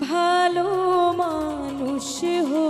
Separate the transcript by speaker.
Speaker 1: ভালো মানুষ হো